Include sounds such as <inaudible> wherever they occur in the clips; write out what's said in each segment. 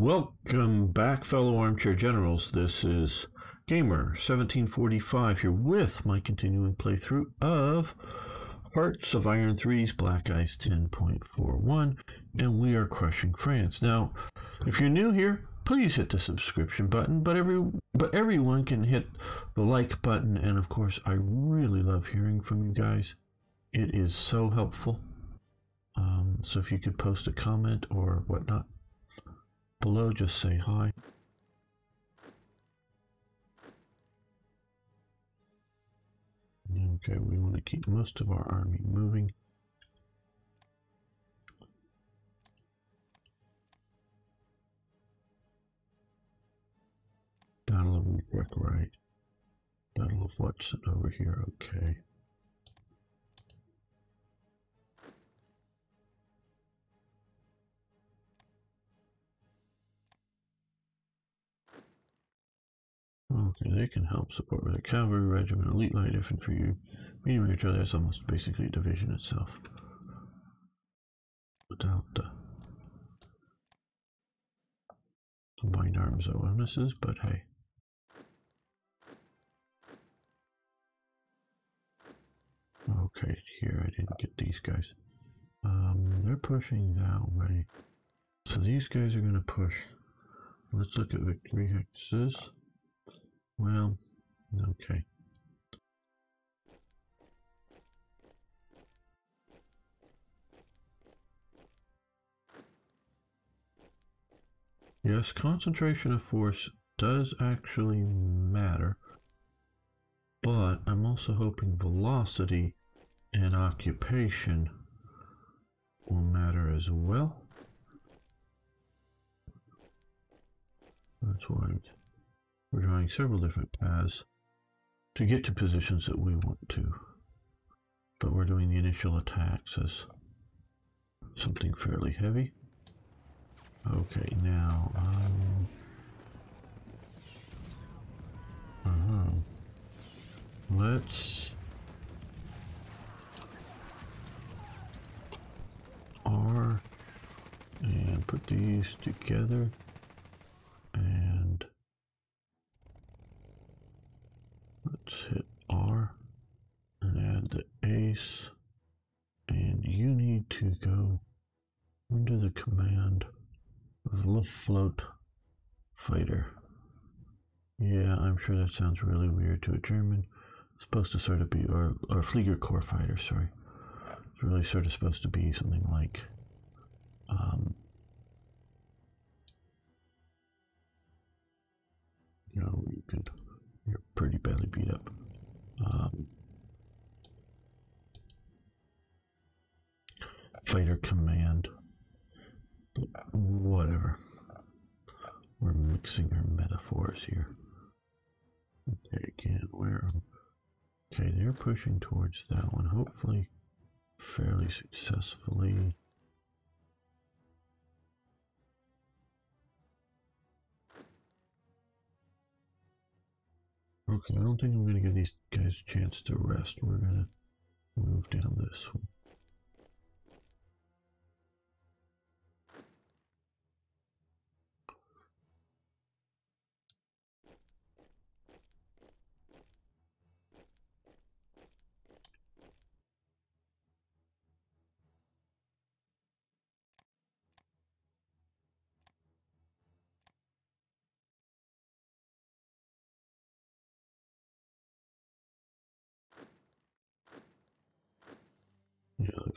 Welcome back, fellow armchair generals. This is Gamer1745 here with my continuing playthrough of Hearts of Iron 3's Black Ice 10.41, and we are crushing France. Now, if you're new here, please hit the subscription button, but every but everyone can hit the like button, and of course, I really love hearing from you guys. It is so helpful. Um, so if you could post a comment or whatnot below, just say hi. Okay, we want to keep most of our army moving. Battle of Utrecht, right. Battle of what's over here, okay. Okay, they can help support with a cavalry regiment, elite light infantry, medium artillery. That's almost basically a division itself. Without the combined arms bonuses, but hey. Okay, here I didn't get these guys. Um, they're pushing that way. So these guys are going to push. Let's look at victory hexes. Well, okay. Yes, concentration of force does actually matter, but I'm also hoping velocity and occupation will matter as well. That's why we're drawing several different paths to get to positions that we want to. But we're doing the initial attacks as something fairly heavy. Okay, now, um, uh -huh. let's R and put these together let's hit R? And add the ace. And you need to go under the command of float fighter. Yeah I'm sure that sounds really weird to a German. It's supposed to sort of be or, or Fliegerkorps fighter sorry. It's really sort of supposed to be something like um, you know you can you're pretty badly beat up. Um, fighter command. Whatever. We're mixing our metaphors here. Okay, again, where? Okay, they're pushing towards that one. Hopefully, fairly successfully. Okay, I don't think I'm going to give these guys a chance to rest. We're going to move down this one.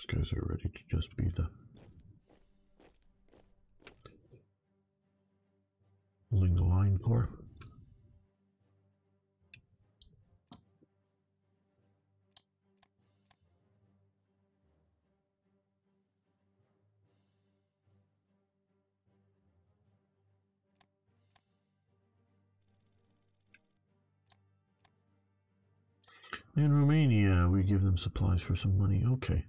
Those guys are ready to just be the holding the line for. In Romania, we give them supplies for some money. Okay.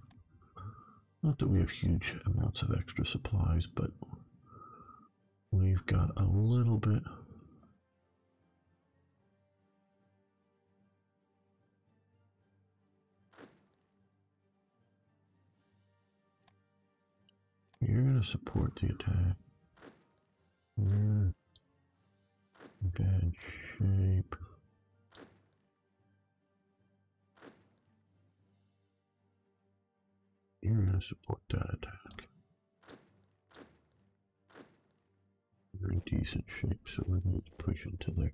Not that we have huge amounts of extra supplies, but we've got a little bit. You're going to support the attack. You're in bad shape. To support that attack. You're in decent shape, so we're going to push into there.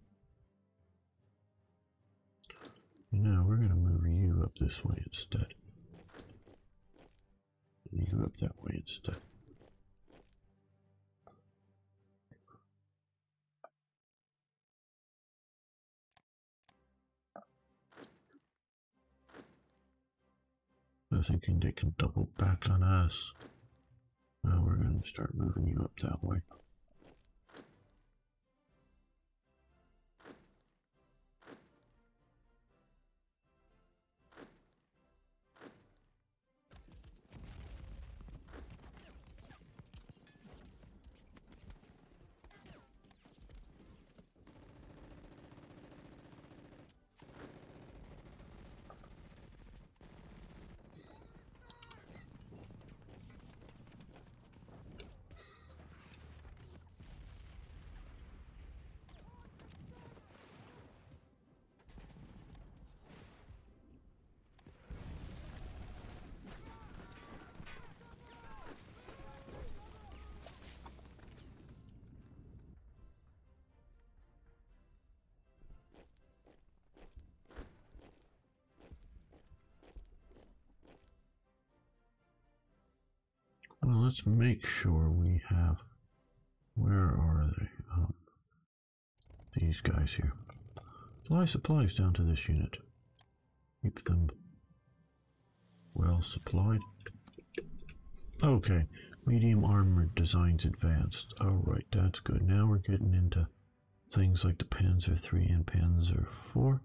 Now we're going to move you up this way instead. And you up that way instead. I thinking they can double back on us. Well, we're going to start moving you up that way. Well, let's make sure we have. Where are they? Um, these guys here. Fly supplies down to this unit. Keep them well supplied. Okay, medium armored designs advanced. Alright, that's good. Now we're getting into things like the Panzer 3 and Panzer 4.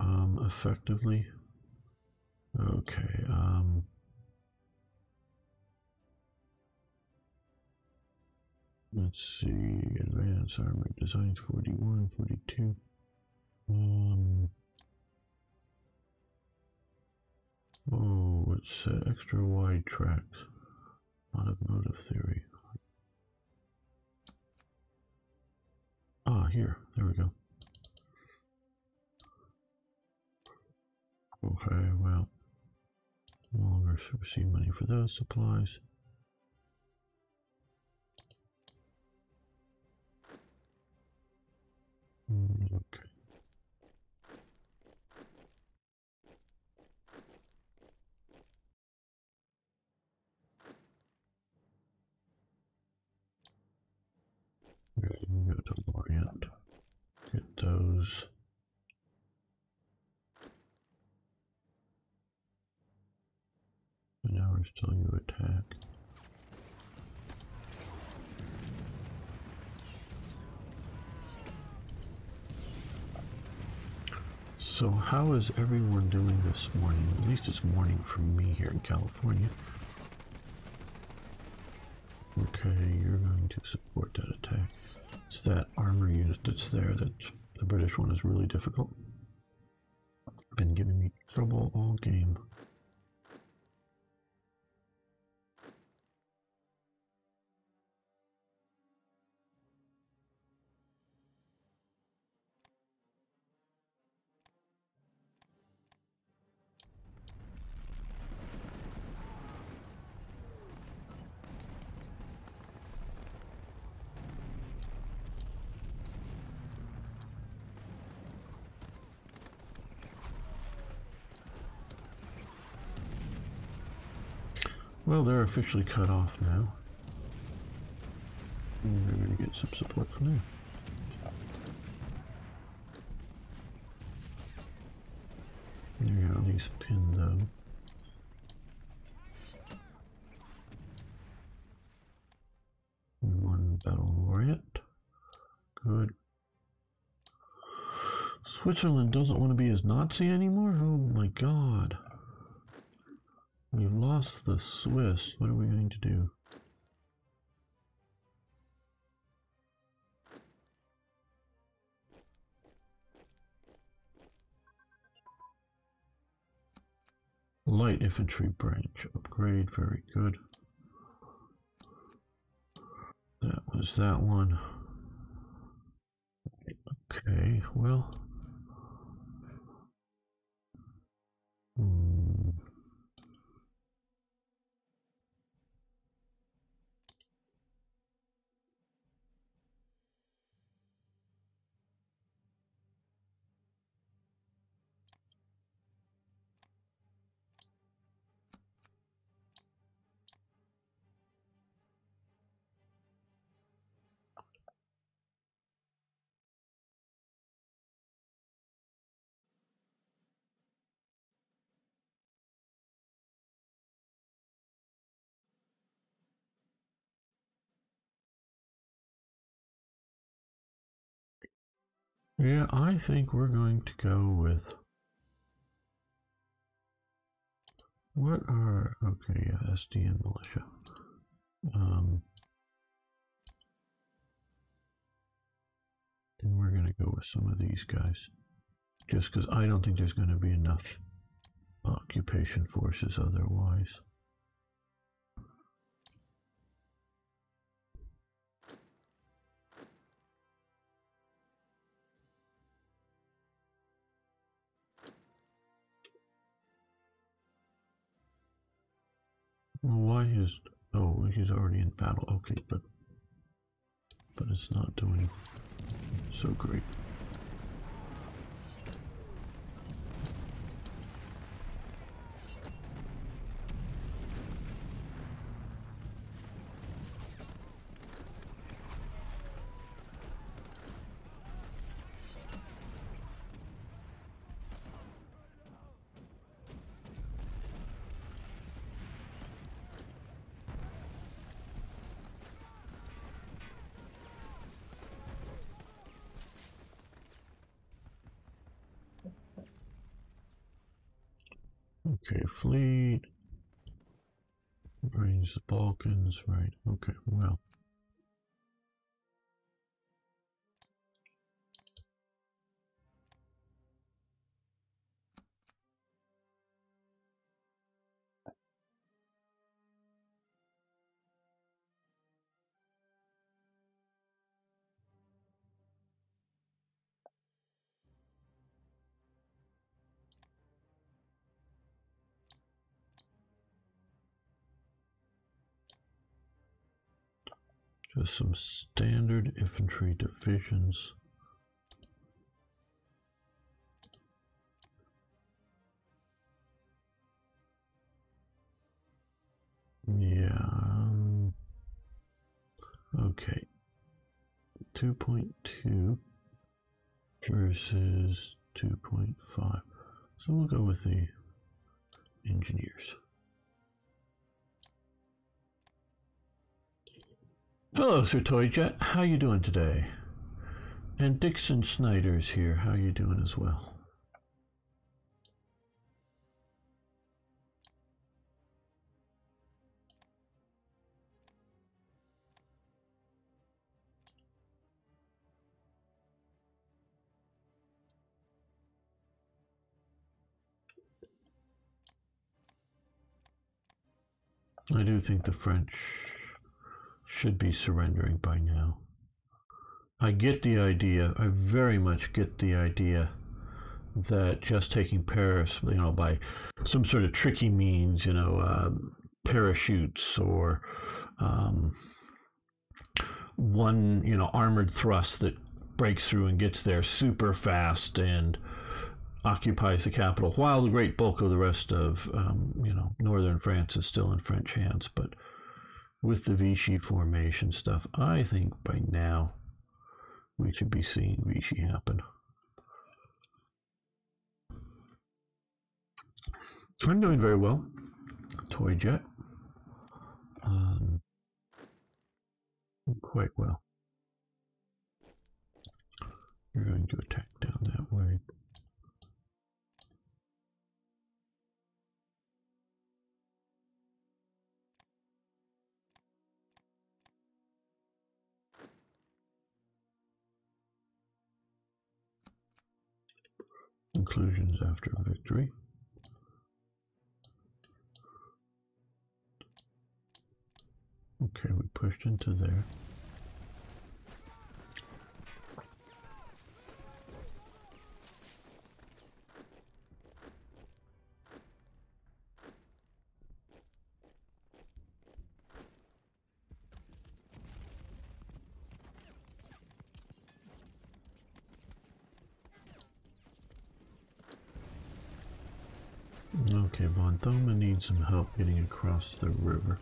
Um, effectively. Okay, um, Let's see, advanced armor designs 41, 42. Um, oh, it's uh, extra wide tracks. Automotive theory. Ah, here, there we go. Okay, well, no longer receive money for those supplies. Mm, okay. Go to. Get those. And now we're still you attack. So how is everyone doing this morning? At least it's morning for me here in California. Okay, you're going to support that attack. It's that armor unit that's there that the British one is really difficult. Been giving me trouble all game. Officially cut off now. And we're going to get some support from there. There you go, at least pin them. One battle laureate. Good. Switzerland doesn't want to be as Nazi anymore? Oh my god. Lost the Swiss. What are we going to do? Light infantry branch upgrade, very good. That was that one. Okay, well. Yeah, I think we're going to go with what are okay, yeah, SD and militia. Um, and we're going to go with some of these guys, just because I don't think there's going to be enough occupation forces otherwise. Why is oh he's already in battle? Okay, but but it's not doing so great. Okay, fleet. Range the Balkans, right. Okay, well. Some standard infantry divisions. Yeah. um, okay. 2.2 versus 2.5. So we'll go with the engineers. Hello, Sir Toyjet. How you doing today? And Dixon Snyder's here. How you doing as well? I do think the French should be surrendering by now. I get the idea, I very much get the idea that just taking Paris, you know, by some sort of tricky means, you know, um, parachutes or um, one, you know, armored thrust that breaks through and gets there super fast and occupies the capital, while the great bulk of the rest of, um, you know, northern France is still in French hands. But with the Vichy formation stuff, I think by now we should be seeing Vichy happen. I'm doing very well. Toy jet. Um, quite well. You're going to attack down that way. Conclusions after victory. Okay, we pushed into there. Okay, Von Needs some help getting across the river.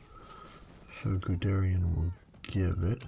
So Guderian will give it.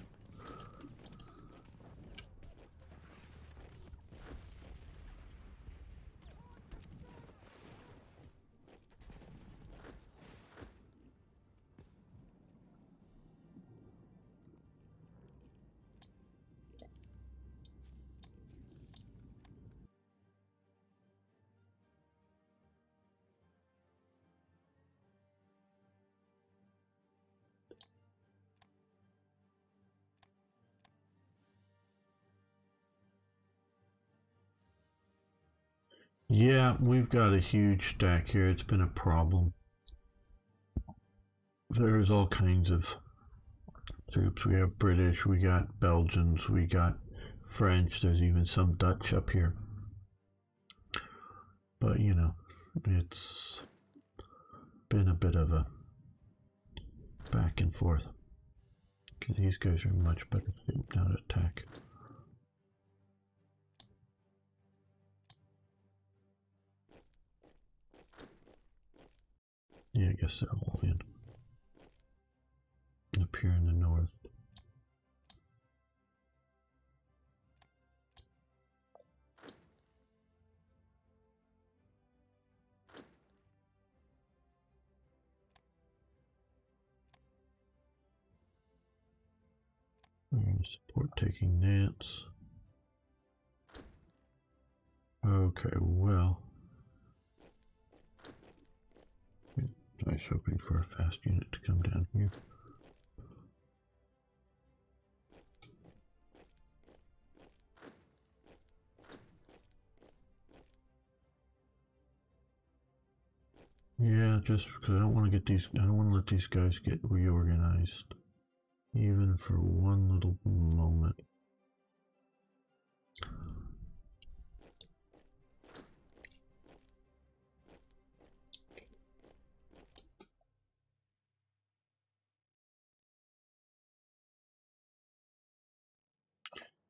We've got a huge stack here. It's been a problem. There's all kinds of troops. We have British, we got Belgians, we got French. There's even some Dutch up here. But, you know, it's been a bit of a back and forth. Because these guys are much better now to attack. Yeah, I guess they're all in. Up here in the north. We're going to support taking Nantes. Okay, well. I was hoping for a fast unit to come down here. Yeah, just because I don't want to get these, I don't want to let these guys get reorganized, even for one little moment.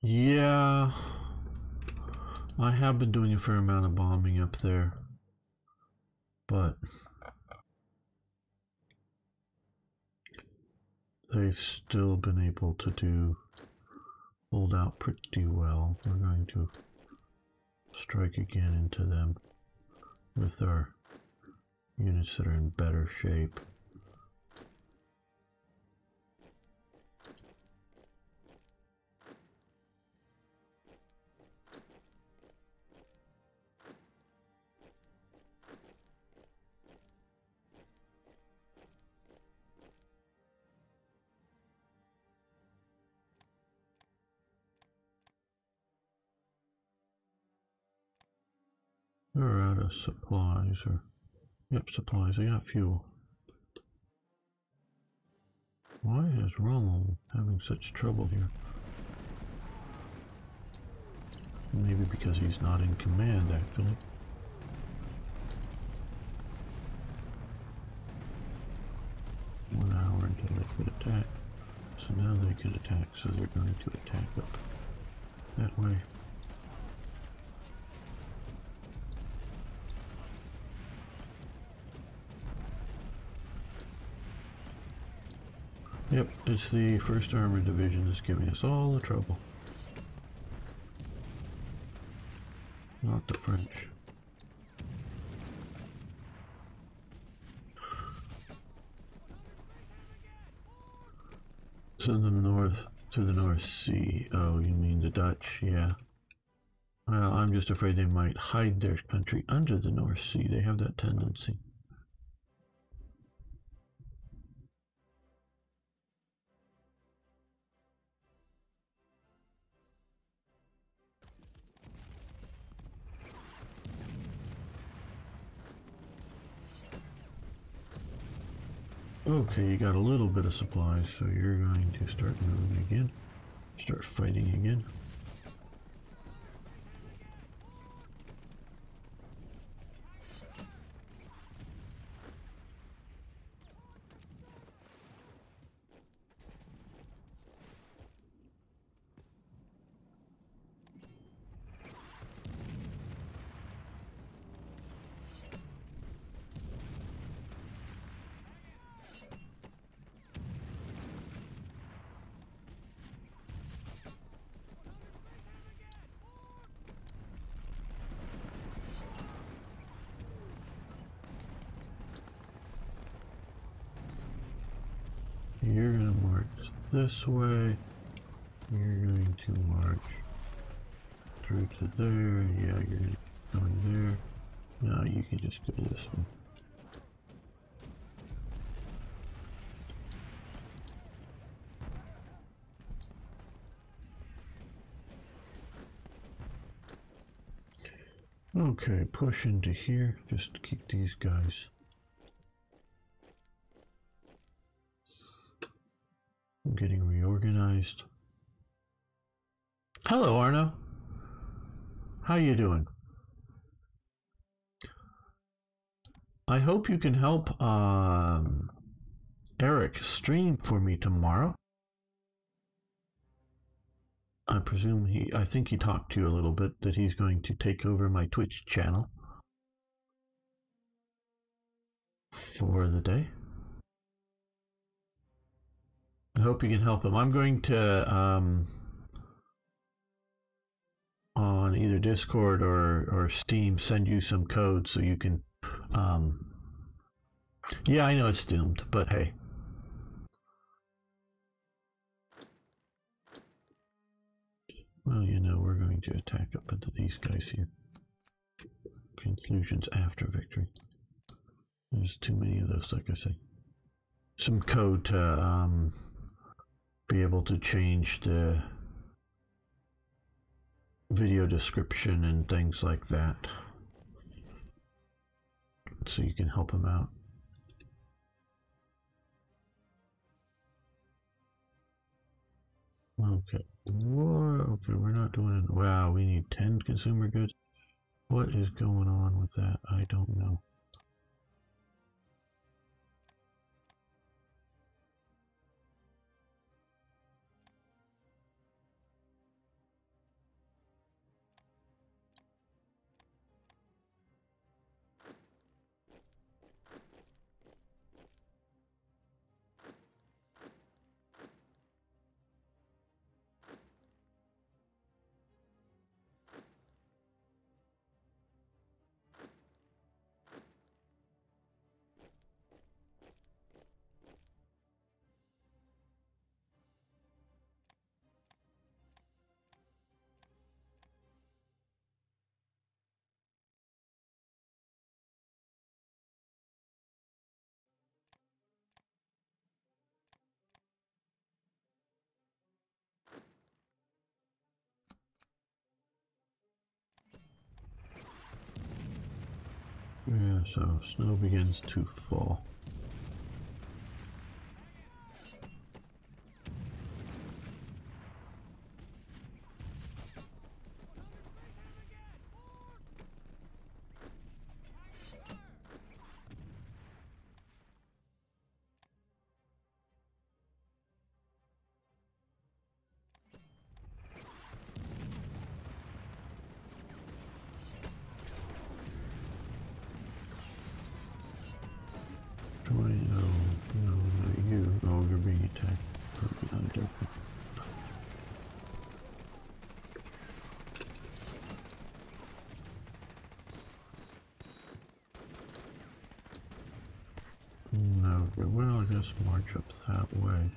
Yeah, I have been doing a fair amount of bombing up there, but they've still been able to do hold out pretty well. We're going to strike again into them with our units that are in better shape. Supplies or yep, supplies. I got fuel. Why is Rommel having such trouble here? Maybe because he's not in command actually. One hour until they could attack. So now they can attack, so they're going to attack up that way. Yep, it's the 1st Armored Division that's giving us all the trouble. Not the French. Send them north, to the North Sea. Oh, you mean the Dutch? Yeah. Well, I'm just afraid they might hide their country under the North Sea. They have that tendency. Okay, you got a little bit of supplies, so you're going to start moving again. Start fighting again. This way. You're going to march through to there. Yeah, you're going there. Now you can just go this way. Okay, push into here. Just keep these guys. Getting reorganized. Hello, Arno. How you doing? I hope you can help um, Eric stream for me tomorrow. I presume he, I think he talked to you a little bit that he's going to take over my Twitch channel for the day. I hope you can help him. I'm going to, um, on either Discord or, or Steam, send you some code so you can, um, yeah, I know it's doomed, but hey. Well, you know, we're going to attack up into these guys here. Conclusions after victory. There's too many of those, like I say. Some code to um, be able to change the video description and things like that. So you can help him out. Okay. What? Okay, we're not doing it. Wow, we need 10 consumer goods. What is going on with that? I don't know. Yeah, so snow begins to fall. Guess march up that way.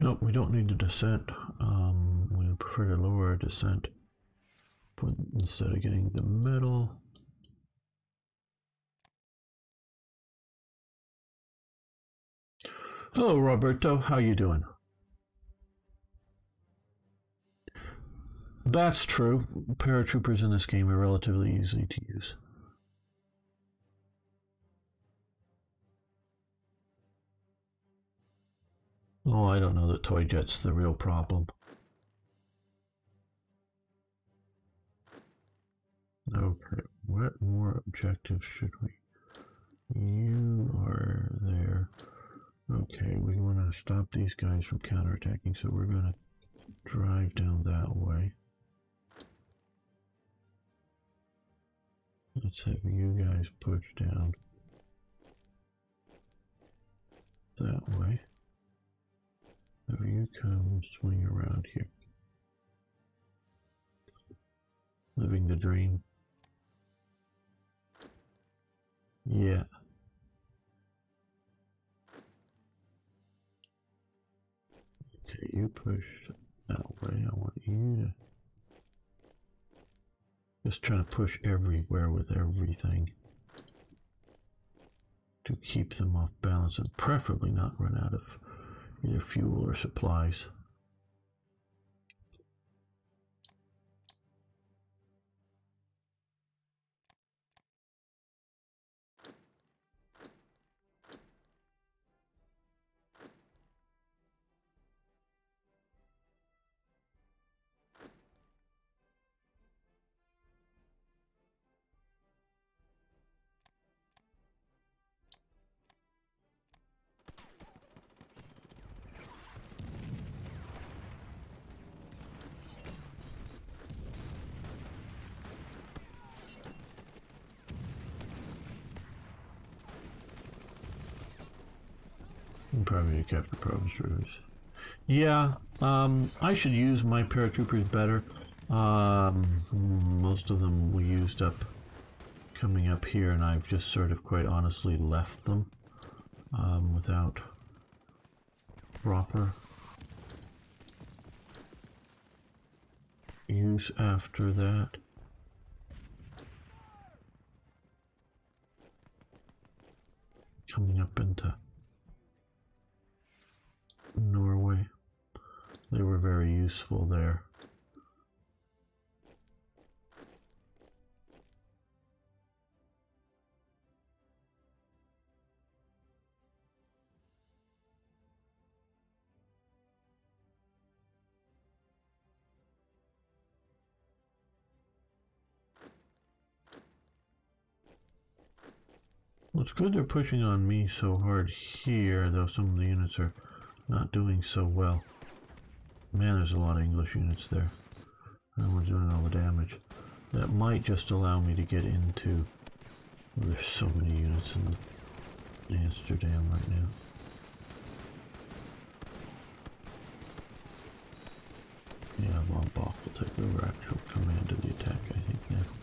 Nope, we don't need the dissent. Um, we prefer to lower our dissent for, instead of getting the metal. Hello, Roberto. How you doing? That's true. Paratroopers in this game are relatively easy to use. Oh, I don't know that toy jet's the real problem. Okay, what more objectives should we? You are there. Okay, we want to stop these guys from counterattacking, so we're going to drive down that way. Let's have you guys push down that way. There you come, swing around here. Living the dream. Yeah. You push that way. I want you to just trying to push everywhere with everything to keep them off balance and preferably not run out of either fuel or supplies. Yeah, um, I should use my paratroopers better. Um, most of them we used up coming up here, and I've just sort of quite honestly left them um, without proper use after that. Coming up into They were very useful there. Well, it's good they're pushing on me so hard here, though some of the units are not doing so well. Man, there's a lot of English units there. And we're doing all the damage. That might just allow me to get into... Well, there's so many units in Amsterdam right now. Yeah, Von Bock will take over actual command of the attack, I think, now.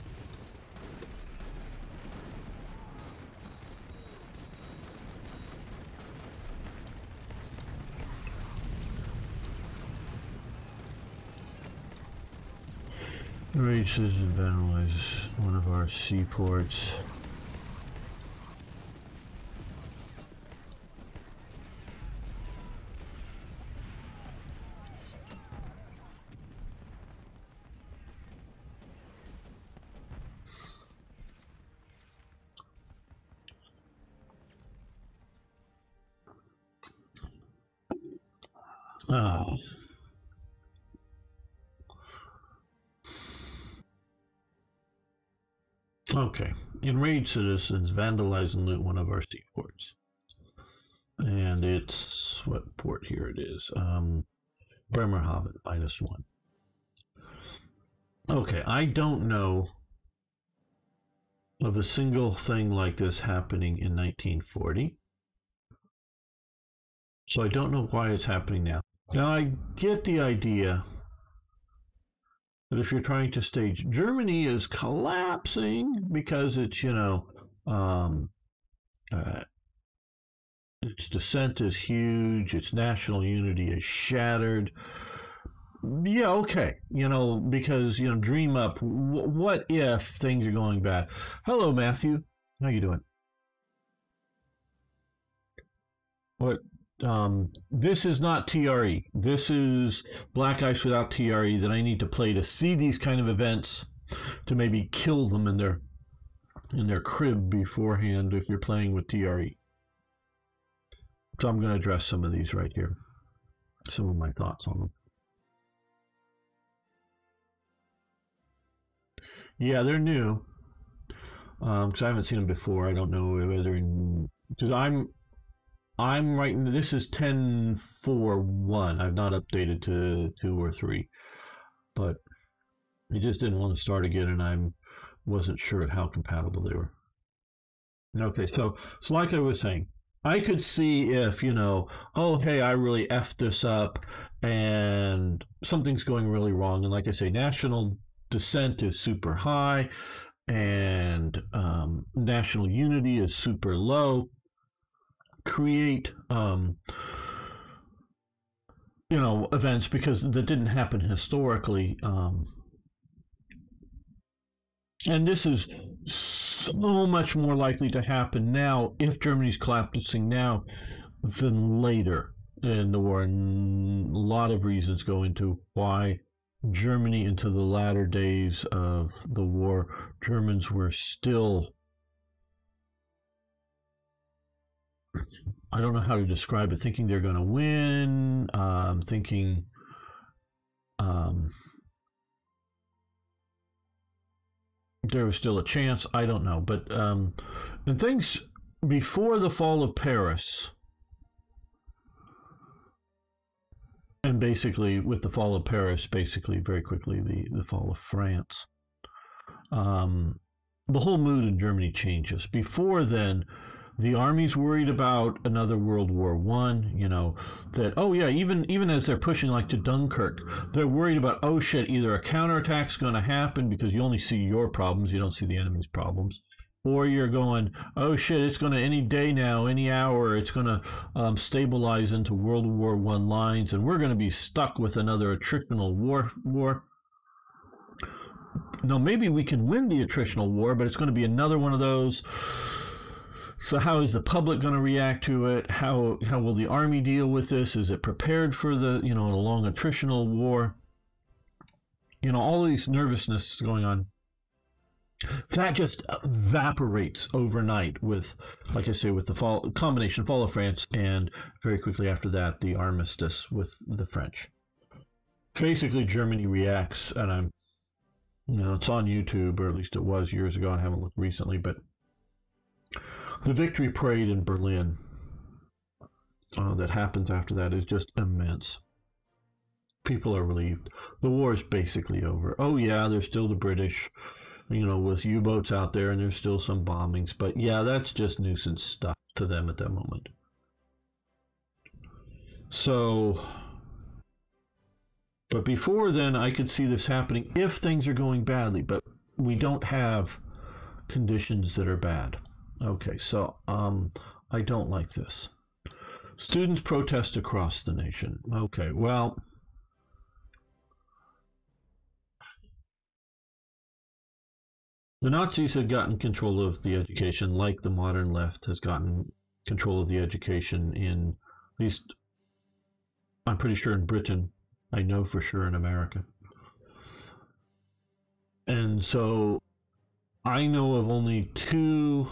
Reaches and vandalize one of our seaports. Okay. Enraged citizens vandalize and loot one of our seaports. And it's what port here it is. Um Bremerhaven, minus one. Okay, I don't know of a single thing like this happening in 1940. So I don't know why it's happening now. Now I get the idea but if you're trying to stage Germany is collapsing because it's, you know, um, uh, its dissent is huge, its national unity is shattered. Yeah, okay. You know, because, you know, dream up. What if things are going bad? Hello, Matthew. How you doing? What um, this is not TRE. This is Black Ice without TRE that I need to play to see these kind of events to maybe kill them in their in their crib beforehand if you're playing with TRE. So I'm going to address some of these right here. Some of my thoughts on them. Yeah, they're new. Because um, I haven't seen them before. I don't know whether because I'm I'm writing this is 10 4 1. I've not updated to 2 or 3. But I just didn't want to start again and I wasn't sure how compatible they were. Okay, so so like I was saying, I could see if, you know, oh, hey, I really effed this up and something's going really wrong. And like I say, national dissent is super high and um, national unity is super low. Create, um, you know, events because that didn't happen historically. Um, and this is so much more likely to happen now if Germany's collapsing now than later in the war. And a lot of reasons go into why Germany, into the latter days of the war, Germans were still. I don't know how to describe it. Thinking they're going to win, um, thinking um, there was still a chance. I don't know, but um, and things before the fall of Paris, and basically with the fall of Paris, basically very quickly the the fall of France. Um, the whole mood in Germany changes. Before then, the army's worried about another World War One. You know that. Oh yeah, even even as they're pushing like to Dunkirk, they're worried about oh shit, either a counterattack's going to happen because you only see your problems, you don't see the enemy's problems, or you're going oh shit, it's going to any day now, any hour, it's going to um, stabilize into World War One lines, and we're going to be stuck with another attritional war war. No, maybe we can win the attritional war, but it's going to be another one of those so how is the public going to react to it? How how will the army deal with this? Is it prepared for the you know a long attritional war? You know all these nervousness going on. That just evaporates overnight with, like I say, with the fall combination fall of France and very quickly after that the armistice with the French. Basically, Germany reacts, and I'm, you know, it's on YouTube, or at least it was years ago. I haven't looked recently, but the victory parade in Berlin uh, that happens after that is just immense. People are relieved. The war is basically over. Oh, yeah, there's still the British, you know, with U boats out there, and there's still some bombings. But yeah, that's just nuisance stuff to them at that moment. So, but before then, I could see this happening if things are going badly, but we don't have conditions that are bad. Okay, so um, I don't like this. Students protest across the nation. Okay, well, the Nazis had gotten control of the education, like the modern left has gotten control of the education in at least, I'm pretty sure in Britain. I know for sure in America. And so I know of only two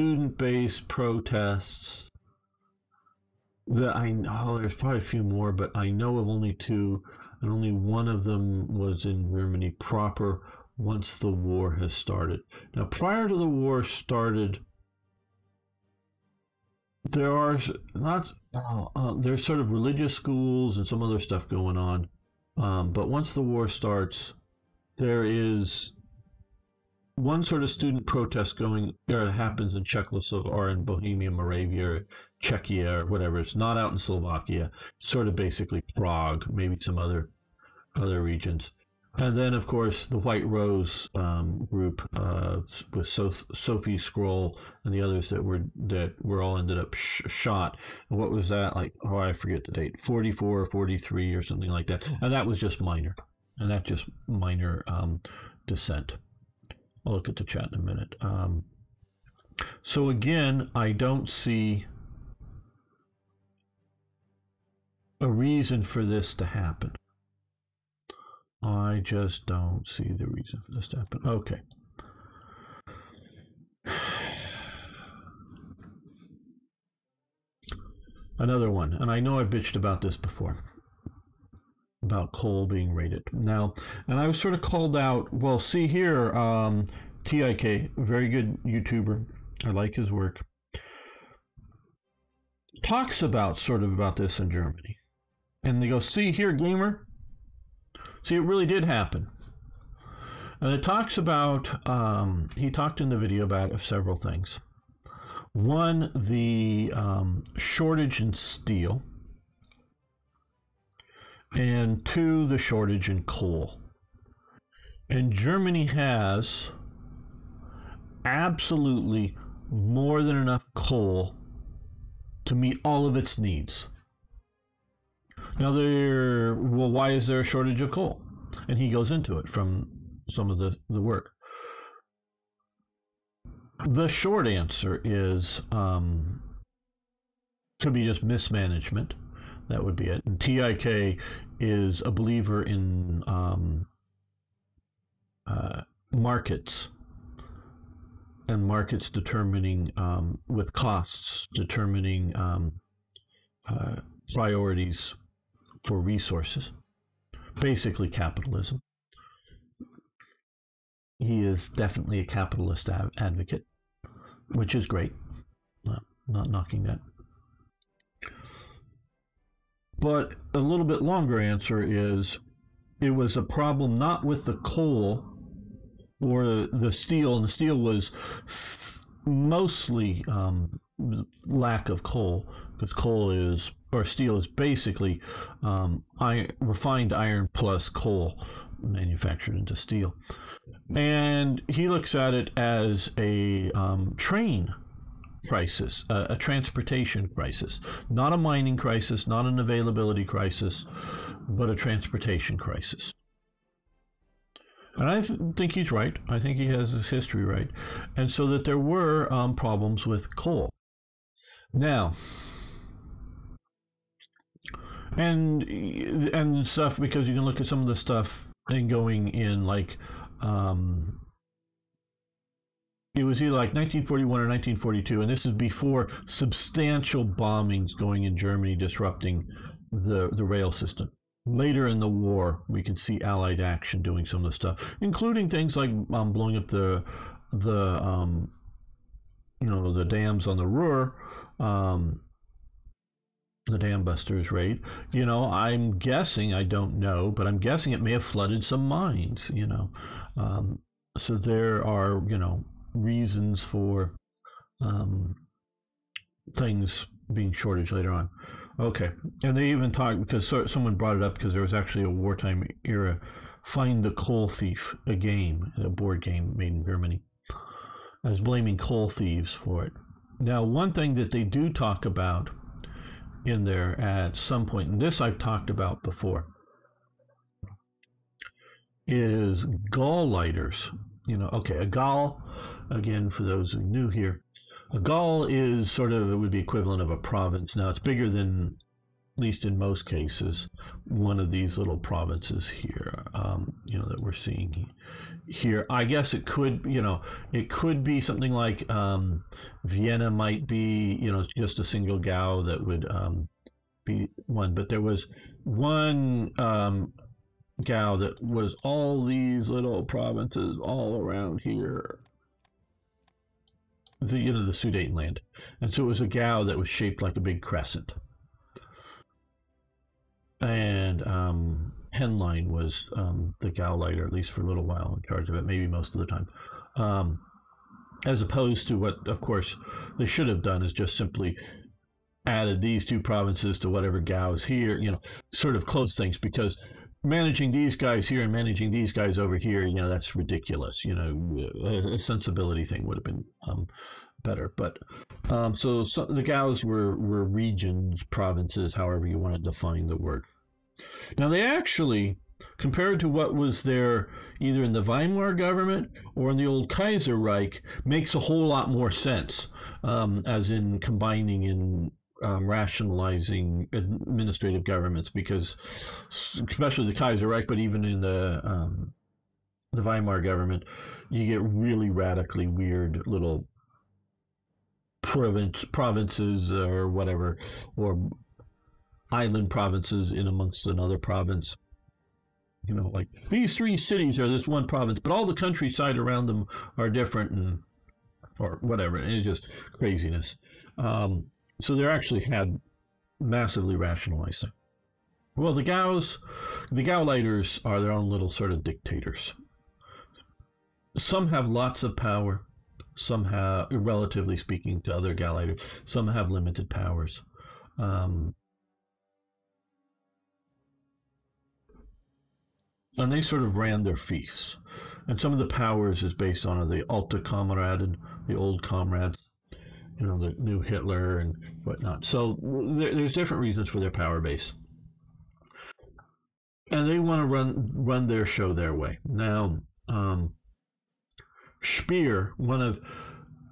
student based protests that I know there's probably a few more, but I know of only two, and only one of them was in Germany proper once the war has started. Now, prior to the war started, there are not uh, uh, there's sort of religious schools and some other stuff going on, um, but once the war starts, there is one sort of student protest going or happens in Czechoslovakia or in Bohemia, Moravia, or Czechia, or whatever. It's not out in Slovakia. sort of basically Prague, maybe some other other regions. And then, of course, the White Rose um, group uh, with so- Sophie Scholl and the others that were that were all ended up sh- shot. And what was that like? Oh, I forget the date. 44 or 43 or something like that. And that was just minor. And that just minor um, dissent. I'll look at the chat in a minute. Um, so again, I don't see a reason for this to happen. I just don't see the reason for this to happen. Okay. <sighs> Another one, and I know I bitched about this before about coal being rated. Now, and I was sort of called out, well, see here, um, TIK, very good YouTuber. I like his work. Talks about sort of about this in Germany. And they go, see here, gamer. See, it really did happen. And it talks about, um, he talked in the video about several things. one, the um, shortage in steel, and two, the shortage in coal. And Germany has absolutely more than enough coal to meet all of its needs. Now, there, well, why is there a shortage of coal? And he goes into it from some of the, the work. The short answer is um, to be just mismanagement. That would be it. And TIK is a believer in um, uh, markets and markets determining um, with costs determining um, uh, priorities for resources. Basically capitalism. He is definitely a capitalist advocate which is great. Not knocking that but a little bit longer answer is it was a problem not with the coal or the steel, and the steel was mostly um, lack of coal because coal is or steel is basically um, iron, refined iron plus coal manufactured into steel. And he looks at it as a um, train crisis, a, transportation crisis, not a mining crisis, not an availability crisis, but a transportation crisis. And I th- think he's right. I think he has his history right. And so that there were um, problems with coal. Now, and and stuff because you can look at some of the stuff and going in like um, it was either like 1941 or 1942 and this is before substantial bombings going in germany disrupting the the rail system later in the war, we could see Allied action doing some of the stuff, including things like um, blowing up the the um, you know the dams on the Ruhr, um, the dam busters raid. You know, I'm guessing I don't know, but I'm guessing it may have flooded some mines. You know, um, so there are you know reasons for um, things being shortage later on. Okay, and they even talked because someone brought it up because there was actually a wartime era Find the Coal Thief, a game, a board game made in Germany. I was blaming coal thieves for it. Now, one thing that they do talk about in there at some point, and this I've talked about before, is Gauleiters. You know, okay, a Gau, again, for those who knew here, a Gau is sort of, it would be equivalent of a province. Now, it's bigger than, at least in most cases, one of these little provinces here, um, you know, that we're seeing here. I guess it could, you know, it could be something like um, Vienna might be, you know, just a single Gau that would um, be one. But there was one Gau that was all these little provinces all around here the you know the Sudetenland, and so it was a Gau that was shaped like a big crescent. And um, Henlein was um, the Gauleiter, at least for a little while, in charge of it, maybe most of the time. Um, as opposed to what, of course, they should have done is just simply added these two provinces to whatever Gau's here, you know, sort of close things because managing these guys here and managing these guys over here, you know, that's ridiculous. You know, a, sensibility thing would have been um, better. But um, so, so, the Gaus were, were regions, provinces, however you want to define the word. Now, they actually, compared to what was there either in the Weimar government or in the old Kaiser Reich, makes a whole lot more sense, um, as in combining in um, rationalizing administrative governments because, especially the Kaiser Reich, but even in the um, the Weimar government, you get really radically weird little province provinces or whatever, or island provinces in amongst another province. You know, like these three cities are this one province, but all the countryside around them are different and or whatever. And it's just craziness. Um, so they're actually had massively rationalized it. Well, the Gaus, the Gauleiters are their own little sort of dictators. Some have lots of power, Some have, relatively speaking to other Gauleiters, some have limited powers. Um, and they sort of ran their fiefs. And some of the powers is based on the Alte Kameraden, the old comrades, you know, the new Hitler and whatnot. So there, there's different reasons for their power base. And they want to run run their show their way. Now, um, Speer, one of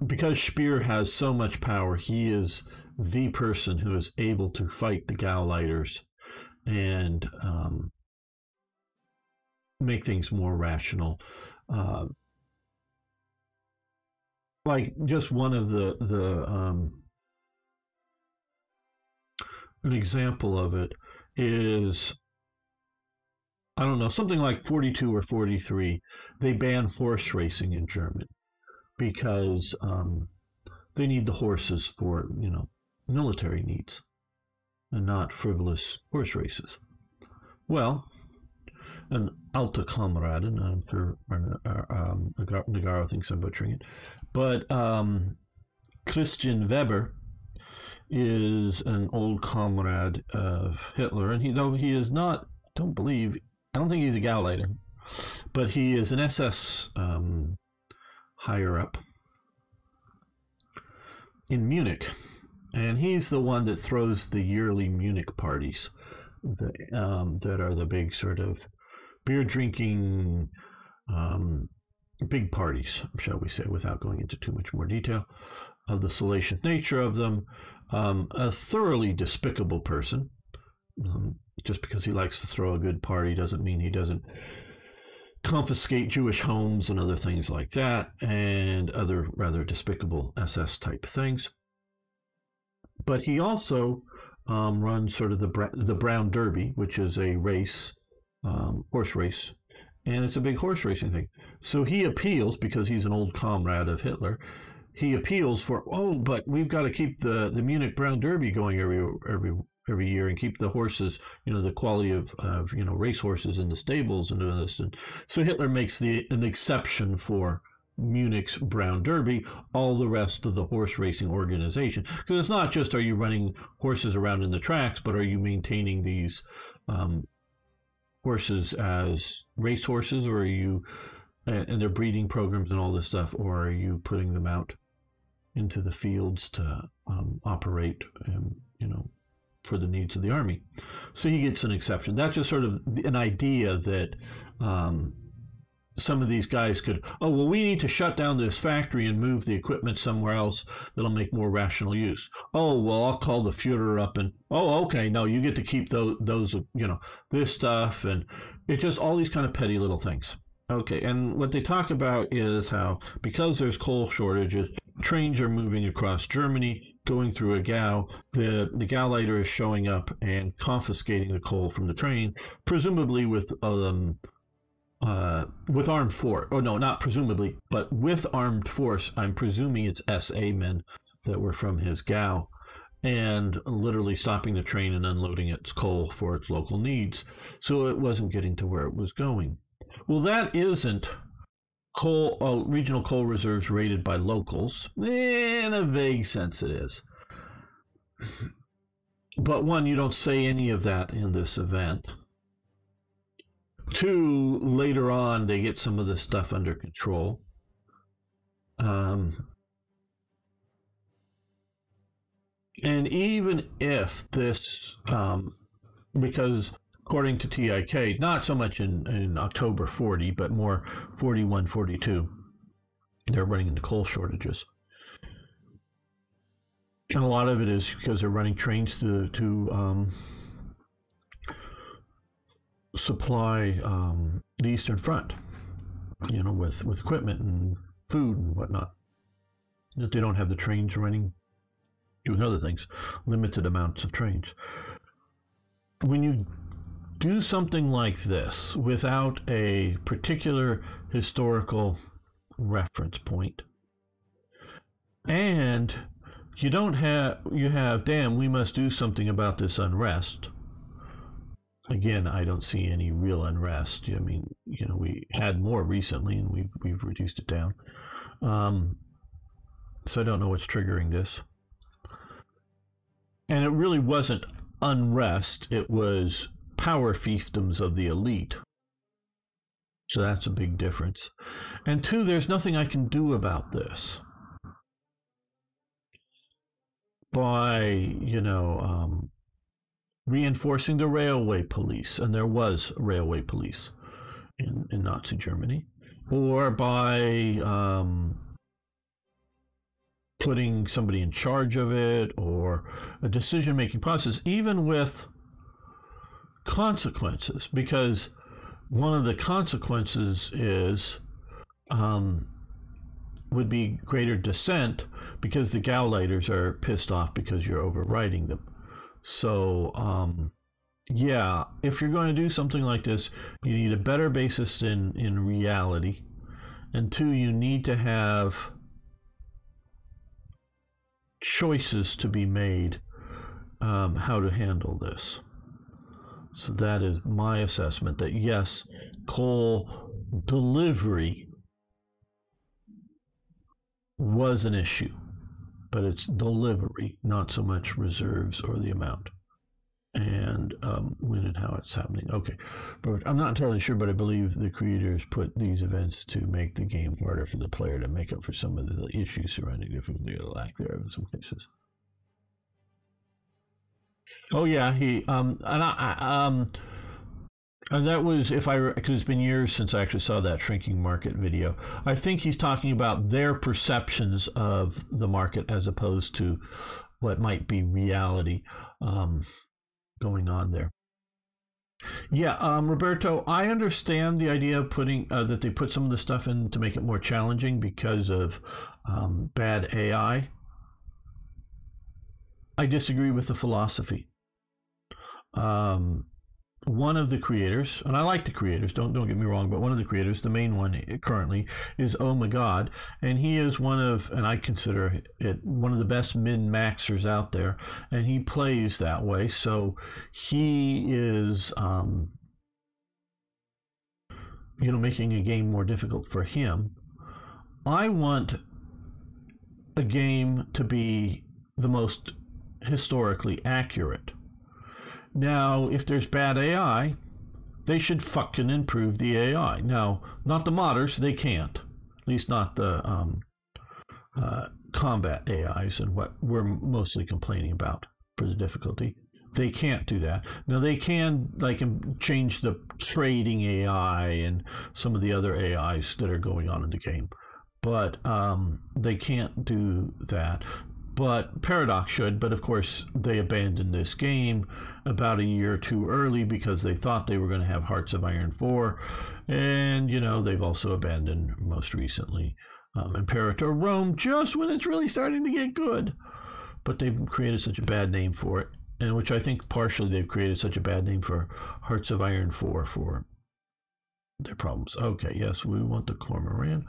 because Speer has so much power, he is the person who is able to fight the Gauleiters and um, make things more rational. Uh, like just one of the the um, an example of it is I don't know, something like 42 or 43, they ban horse racing in Germany because um, they need the horses for, you know, military needs and not frivolous horse races. Well, an Alte Kameraden, I'm sure uh, um, Nagaro thinks I'm butchering it, but um, Christian Weber is an old comrade of Hitler, and he though he is not, I don't believe I don't think he's a Gauleiter, but he is an SS um, higher up in Munich. And he's the one that throws the yearly Munich parties um, that are the big sort of beer drinking, um, big parties, shall we say, without going into too much more detail of the salacious nature of them. Um, a thoroughly despicable person. Um, just because he likes to throw a good party doesn't mean he doesn't confiscate Jewish homes and other things like that, and other rather despicable SS type things. But he also um, runs sort of the the Brown Derby, which is a race, um, horse race, and it's a big horse racing thing. So he appeals because he's an old comrade of Hitler. He appeals for oh, but we've got to keep the the Munich Brown Derby going every every every year and keep the horses, you know, the quality of, of you know, race horses in the stables and doing this. And so Hitler makes the an exception for Munich's Brown Derby, all the rest of the horse racing organization. Because it's not just are you running horses around in the tracks, but are you maintaining these um, horses as race horses, or are you and their breeding programs and all this stuff, or are you putting them out into the fields to um, operate, and, you know, for the needs of the army. So he gets an exception. That's just sort of an idea that um, some of these guys could, oh, well, we need to shut down this factory and move the equipment somewhere else that'll make more rational use. Oh, well, I'll call the Fuhrer up and, oh, okay, no, you get to keep those, those you know, this stuff. And it's just all these kind of petty little things. Okay, and what they talk about is how because there's coal shortages, trains are moving across Germany, going through a Gau. The the Gauleiter is showing up and confiscating the coal from the train, presumably with um uh with armed force. Oh no, not presumably, but with armed force. I'm presuming it's SA men that were from his Gau and literally stopping the train and unloading its coal for its local needs. So it wasn't getting to where it was going. Well, that isn't coal uh, regional coal reserves rated by locals. In a vague sense, it is. But one, you don't say any of that in this event. Two, later on, they get some of this stuff under control. Um, and even if this, um, because according to TIK, not so much in, in October 40, but more 41, 42. They're running into coal shortages. And a lot of it is because they're running trains to, to um, supply um, the Eastern Front, you know, with, with equipment and food and whatnot. That they don't have the trains running, doing other things, limited amounts of trains. When you do something like this without a particular historical reference point and you don't have you have damn we must do something about this unrest again i don't see any real unrest i mean you know we had more recently and we've, we've reduced it down um, So I don't know what's triggering this. And it really wasn't unrest, it was power fiefdoms of the elite. So that's a big difference. And two, there's nothing I can do about this. By, you know, um, reinforcing the railway police, and there was railway police in, in Nazi Germany, or by um, putting somebody in charge of it, or a decision making process, even with consequences, because one of the consequences is um, would be greater dissent because the Gauleiters are pissed off because you're overriding them. So, um, yeah, if you're going to do something like this, you need a better basis in, in reality. And two, you need to have choices to be made um, how to handle this. So that is my assessment that yes, coal delivery was an issue, but it's delivery, not so much reserves or the amount. And um, when and how it's happening. Okay, but I'm not entirely sure, but I believe the creators put these events to make the game harder for the player to make up for some of the issues surrounding difficulty or lack thereof in some cases. Oh yeah, he um and I, I um and that was if I because it's been years since I actually saw that shrinking market video. I think he's talking about their perceptions of the market as opposed to what might be reality um, going on there. Yeah, um, Roberto, I understand the idea of putting uh, that they put some of the stuff in to make it more challenging because of um, bad AI. I disagree with the philosophy um, one of the creators, and I like the creators, don't don't get me wrong, but one of the creators, the main one currently, is Oh My God, and he is one of, and I consider it one of the best min maxers out there, and he plays that way. So he is, um, you know, making a game more difficult for him. I want a game to be the most historically accurate. Now, if there's bad AI, they should fucking improve the AI. Now, not the modders, they can't. At least not the um, uh, combat AIs and what we're mostly complaining about for the difficulty. They can't do that. Now they can like change the trading AI and some of the other AIs that are going on in the game, but um, they can't do that but Paradox should. But of course, they abandoned this game about a year too early because they thought they were going to have Hearts of Iron 4. And, you know, they've also abandoned most recently um, Imperator Rome just when it's really starting to get good. But they've created such a bad name for it, and which I think partially they've created such a bad name for Hearts of Iron 4 for their problems. Okay, yes, we want the Kormoran.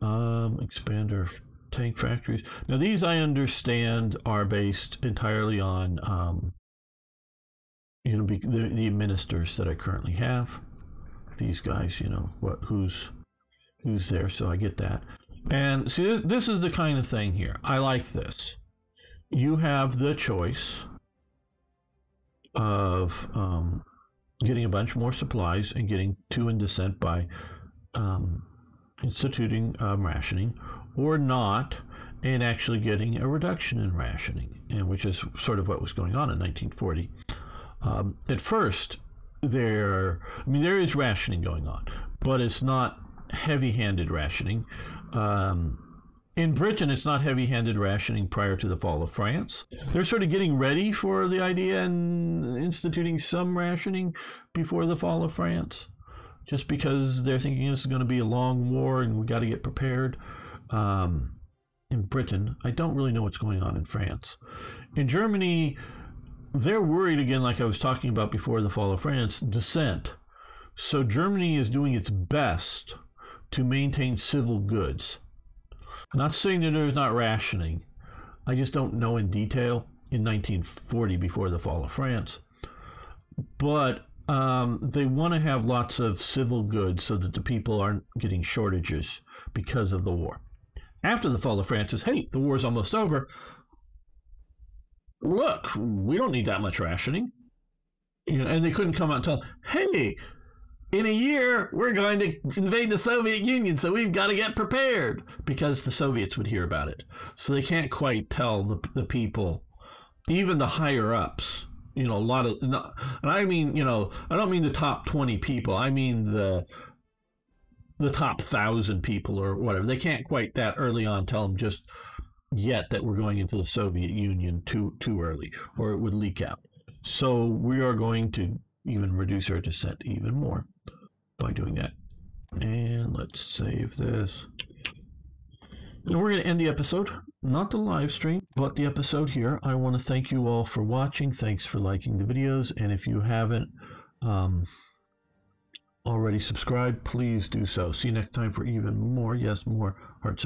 Um, expander tank factories. Now, these I understand are based entirely on, um, you know, the, the ministers that I currently have. These guys, you know, what who's who's there, so I get that. And see, this, this is the kind of thing here. I like this. You have the choice of um, getting a bunch more supplies and getting two in dissent by um, instituting um, rationing, or not and actually getting a reduction in rationing, and which is sort of what was going on in 1940. Um, at first, there, I mean, there is rationing going on, but it's not heavy-handed rationing. Um, in Britain, it's not heavy-handed rationing prior to the fall of France. They're sort of getting ready for the idea and instituting some rationing before the fall of France, just because they're thinking this is going to be a long war and we got to get prepared um, in Britain. I don't really know what's going on in France. In Germany, they're worried again, like I was talking about before the fall of France, dissent. So Germany is doing its best to maintain civil goods. I'm not saying that there's not rationing. I just don't know in detail in 1940 before the fall of France. But um, they want to have lots of civil goods so that the people aren't getting shortages because of the war. After the fall of France is, hey, the war's almost over. Look, we don't need that much rationing. You know, and they couldn't come out and tell, hey, in a year we're going to invade the Soviet Union, so we've got to get prepared because the Soviets would hear about it. So they can't quite tell the, the people, even the higher ups. You know, a lot of, and I mean, you know, I don't mean the top twenty people. I mean the the top thousand people or whatever. They can't quite that early on tell them just yet that we're going into the Soviet Union too too early, or it would leak out. So we are going to even reduce our dissent even more by doing that. And let's save this. And we're going to end the episode, not the live stream, but the episode here. I want to thank you all for watching. Thanks for liking the videos. And if you haven't um, already subscribed, please do so. See you next time for even more, yes, more Hearts